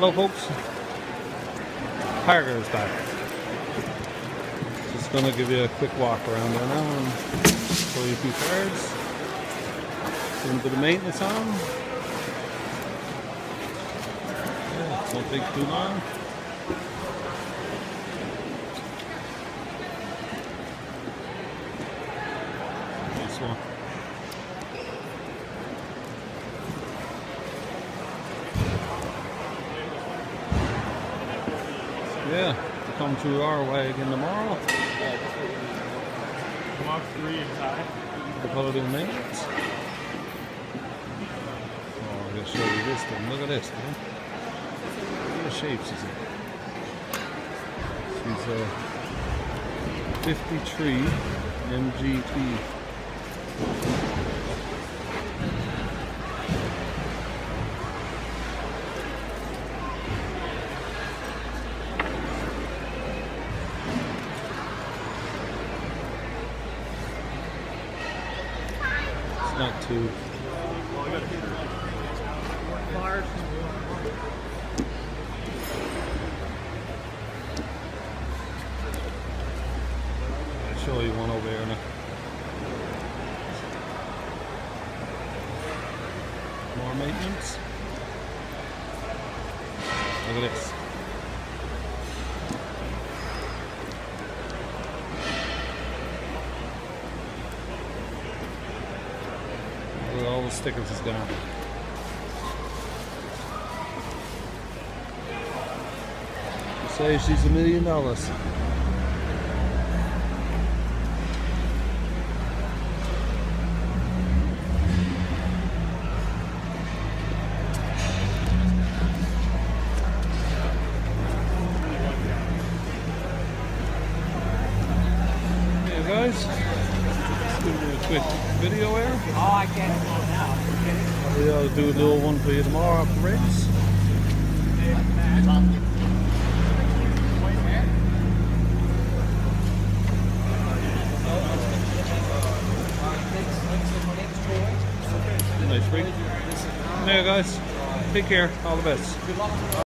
Hello folks. Parker is back. Just gonna give you a quick walk around there now and show you a few cars. Doing a bit of maintenance on. Yeah, won't take too long. Nice one. Yeah, to come to our way again tomorrow. Mark 3 inside. The color doing maintenance. Oh, I'm gonna show you this thing. Look at this, man. Look at the shapes is it? She's a 53 MGT. Not. Bars. I'll show you one over here now. More maintenance. Look at this. All the stickers is gone. You Say she's a million dollars. Guys, you a quick video here. Oh, I can't now. Maybe I'll do a little one for you tomorrow after race. Nice rig. There guys, take care, all the best.